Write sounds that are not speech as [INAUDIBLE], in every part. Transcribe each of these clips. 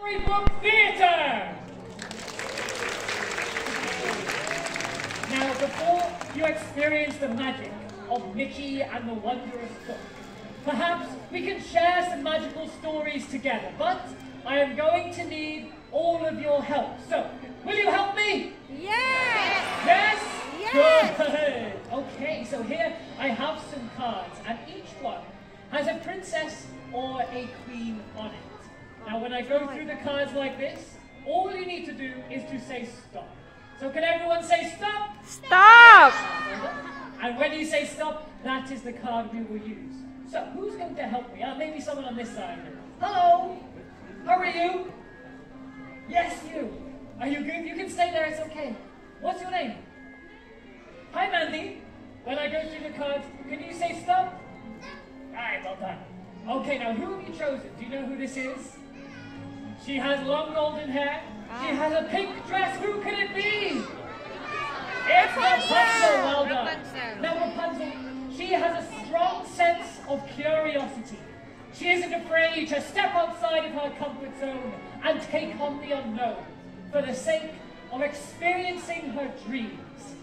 Storybook Theatre! Now, before you experience the magic of Mickey and the Wondrous Book, perhaps we can share some magical stories together, but I am going to need all of your help. So, will you help me? Yes! Yes? Yes! Good. Okay, so here I have some cards, and each one has a princess or a queen on it. Now, when I go through the cards like this, all you need to do is to say stop. So can everyone say stop? Stop! And when you say stop, that is the card we will use. So, who's going to help me? Uh, maybe someone on this side. Hello? How are you? Yes, you. Are you good? You can stay there, it's okay. What's your name? Hi, Mandy. When I go through the cards, can you say stop? Alright, well done. Okay, now who have you chosen? Do you know who this is? She has long golden hair. She ah. has a pink dress. Who could it be? It's Rapunzel. Well done. Rapunzel. Now Rapunzel, she has a strong sense of curiosity. She isn't afraid to step outside of her comfort zone and take on the unknown for the sake of experiencing her dreams.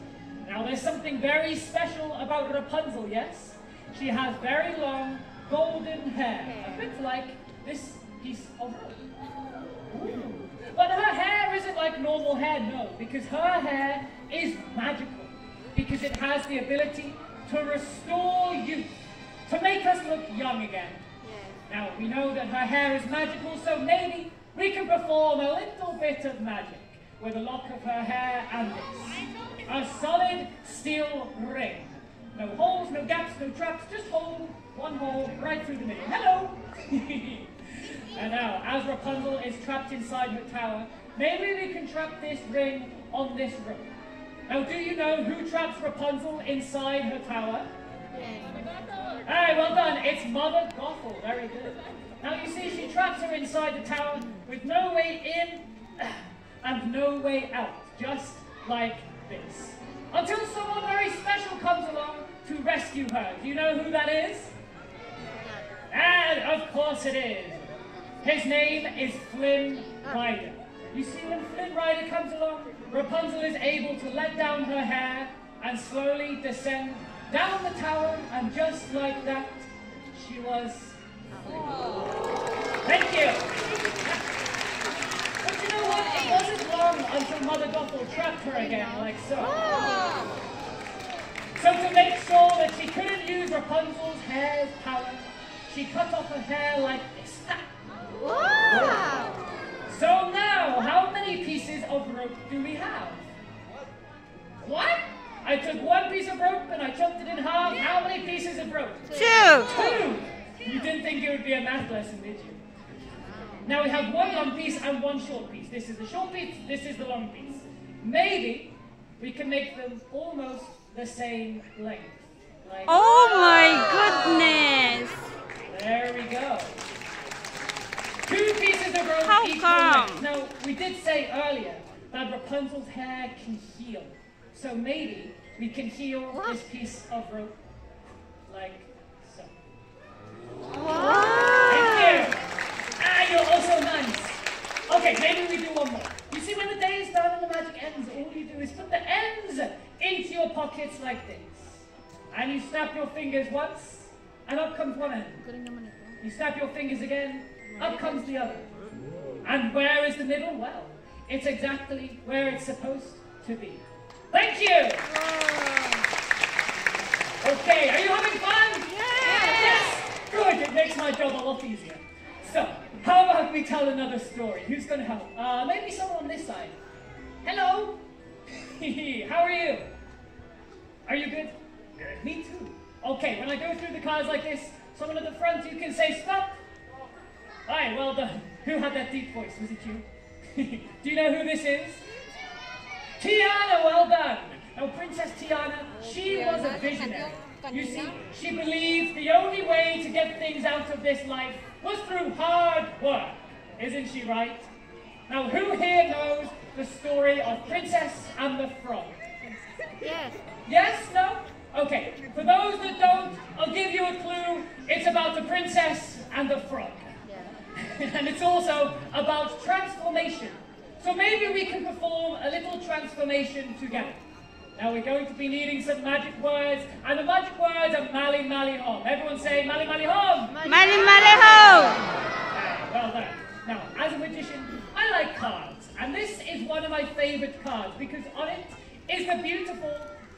Now there's something very special about Rapunzel, yes? She has very long golden hair, a bit like this piece of rope. But her hair isn't like normal hair, no, because her hair is magical. Because it has the ability to restore youth, to make us look young again. Now, we know that her hair is magical, so maybe we can perform a little bit of magic with a lock of her hair and this. A solid steel ring. No holes, no gaps, no traps, just hole, one hole, right through the middle. Hello! [LAUGHS] and now, as Rapunzel is trapped inside her tower, maybe we can trap this ring on this rope. Now, do you know who traps Rapunzel inside her tower? Hey, well done. It's Mother Gothel. Very good. Now you see, she traps her inside the tower with no way in [CLEARS THROAT] and no way out, just like this. Until someone very special comes along to rescue her. Do you know who that is? And of course it is. His name is Flynn Rider. You see, when Flynn Rider comes along, Rapunzel is able to let down her hair and slowly descend down the tower, and just like that, she was. Thank you. [LAUGHS] But you know what? It wasn't long until Mother Gothel trapped her again, like so. So to make sure that she couldn't use Rapunzel's hair's power, she cut off her hair like Now we have one long piece and one short piece. This is the short piece, this is the long piece. Maybe we can make them almost the same length. Like, Oh my goodness! there we go. Two pieces of rope How equal come? Now, we did say earlier that Rapunzel's hair can heal. So maybe we can heal What? this piece of rope like so. Wow! Thank you. Ah, you're also nice. Okay, maybe we do one more. You see, when the day is done and the magic ends, all you do is put the ends into your pockets like this. And you snap your fingers once, and up comes one end. You snap your fingers again, up comes the other. And where is the middle? Well, it's exactly where it's supposed to be. Thank you! Okay, are you having fun? Yes! Good, it makes my job a lot easier. So, how about we tell another story? Who's going to help? Uh, maybe someone on this side. Hello? [LAUGHS] how are you? Are you good? Good. Me too. Okay, when I go through the cards like this, someone at the front, you can say stop. Aye, well done. [LAUGHS] Who had that deep voice? Was it you? [LAUGHS] Do you know who this is? Tiana, well done. Now, Princess Tiana, she was a visionary. You see, she believed the only way to get things out of this life was through hard work. Isn't she right? Now, who here knows the story of Princess and the Frog? Yes. Yes? No? Okay. For those that don't, I'll give you a clue. It's about the princess and the frog. [LAUGHS] and it's also about transformation. So maybe we can perform a little transformation together. Now we're going to be needing some magic words, and the magic words are Mali Mali Hom. Everyone say Mali Mali Hom. Mali Mali Ho! Well done. Now, as a magician, I like cards, and this is one of my favourite cards because on it is the beautiful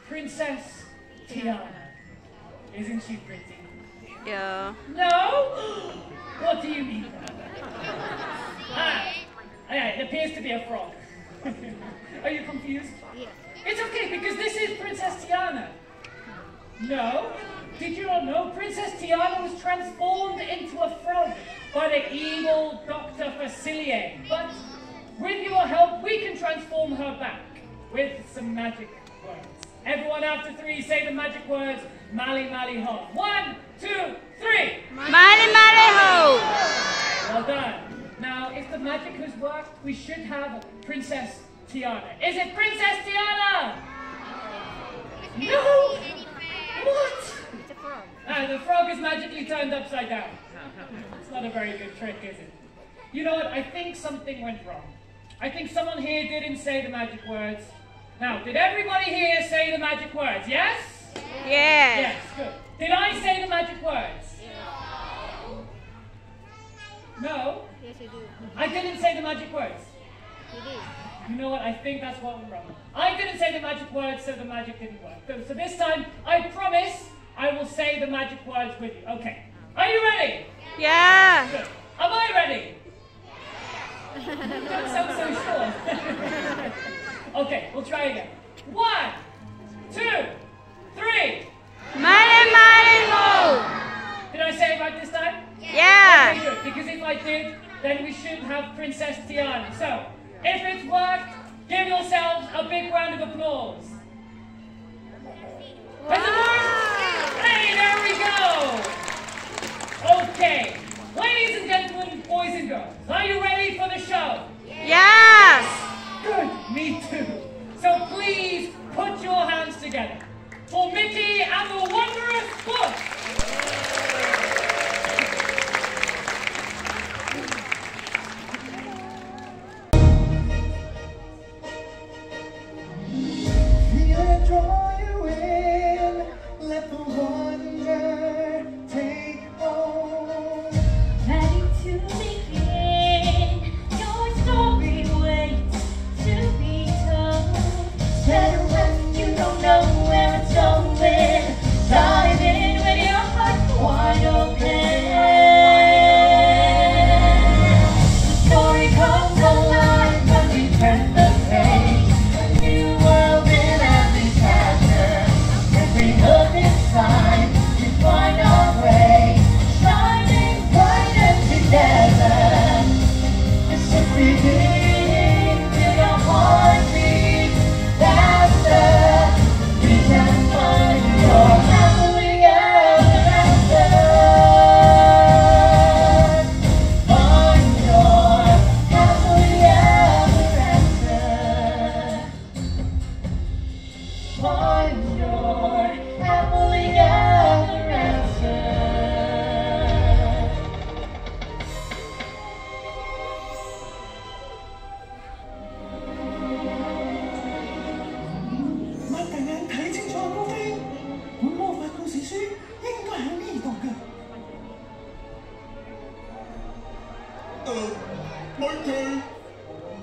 Princess Tiana. Isn't she pretty? Yeah. No? [GASPS] What do you mean? ah, yeah, it appears to be a frog. [LAUGHS] Are you confused? Yes. It's okay because this is Princess Tiana. No? Did you not know Princess Tiana was transformed into a frog by the evil Dr. Facilier? But with your help, we can transform her back with some magic words. Everyone after three, say the magic words, Mali Mali Ho. One, two, three. Mali Mali Ho! Well done. Now, if the magic has worked, we should have Princess Tiana. Is it Princess Tiana? No! What? It's a frog. Ah, the frog is magically turned upside down. It's not a very good trick, is it? You know what? I think something went wrong. I think someone here didn't say the magic words. Now, did everybody here say the magic words? Yes? Yes. Yes, good. Did I say the magic words? No? Yes, you do. I didn't say the magic words. You did. You know what? I think that's what went wrong. I didn't say the magic words, so the magic didn't work. So- So this time, I promise I will say the magic words with you. Okay. Are you ready? Yeah. Good. Am I ready? Don't sound so sure. okay, we'll try again. One, two, three. Mali Mali Ho! Did I say it right this time? Okay, Yeah. good. Because if I did, then we should have Princess Tiana. So, if it's worked, give yourselves a big round of applause. Worked? Hey, there we go. Okay, ladies and gentlemen, 咪奇，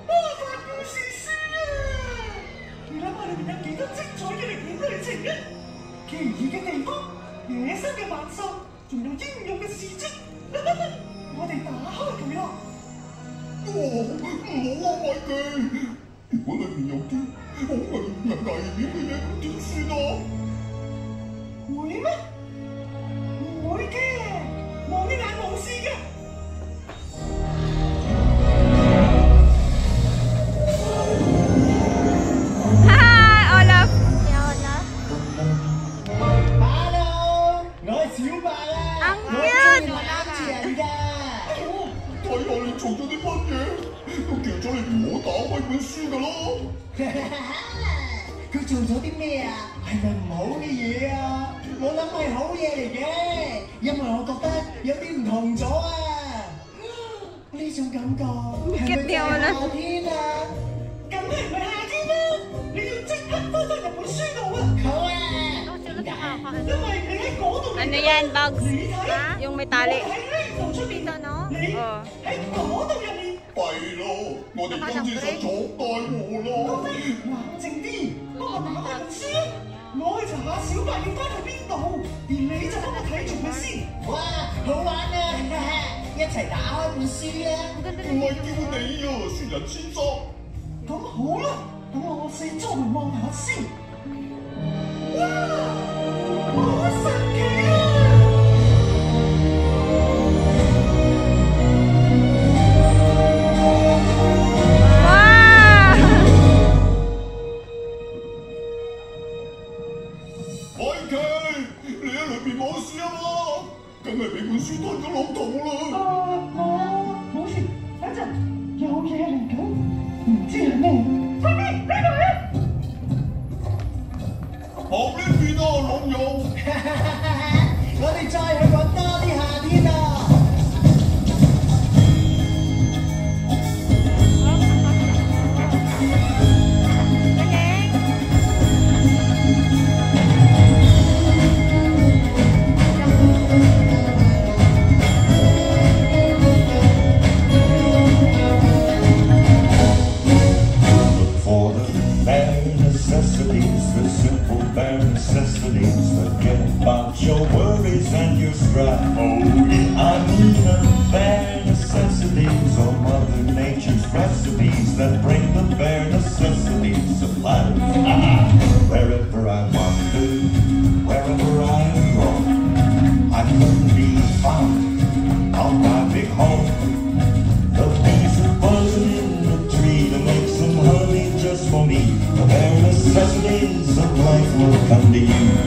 魔法故事书啊！你谂下里面有几多精彩嘅历险旅程啊！奇异嘅地方、野生嘅猛兽，仲有英勇嘅事迹。我哋打开佢咯！哦，唔好啊，咪奇！如果里面有啲好危危危险嘅嘢，咁点算啊？会咩？ 你唔好打开本书噶咯。佢做咗啲咩啊？系咪唔好嘅嘢啊？我谂系好嘢嚟嘅，因为我觉得有啲唔同咗啊。 呢种感觉系咪 Bakit 就 di ako 系 na- 夏天啊？梗系唔系夏天啦！你要即刻翻返入本书度啊！好啊！因为你喺嗰度 Ano yan, Bugs? 你睇 Yung may tali. 我喺呢度出边，你哦喺嗰度入面。 弊咯，我哋今次實坐大禍咯。冷靜啲，幫我打開本書啊！我去查下小白要翻去邊度，而你就幫我睇住佢先。哇，好玩啊！一齊打開本書啊！唔係叫你啊，雪人先生。咁好啦，等我四周圍望下先。哇，好神 come to you.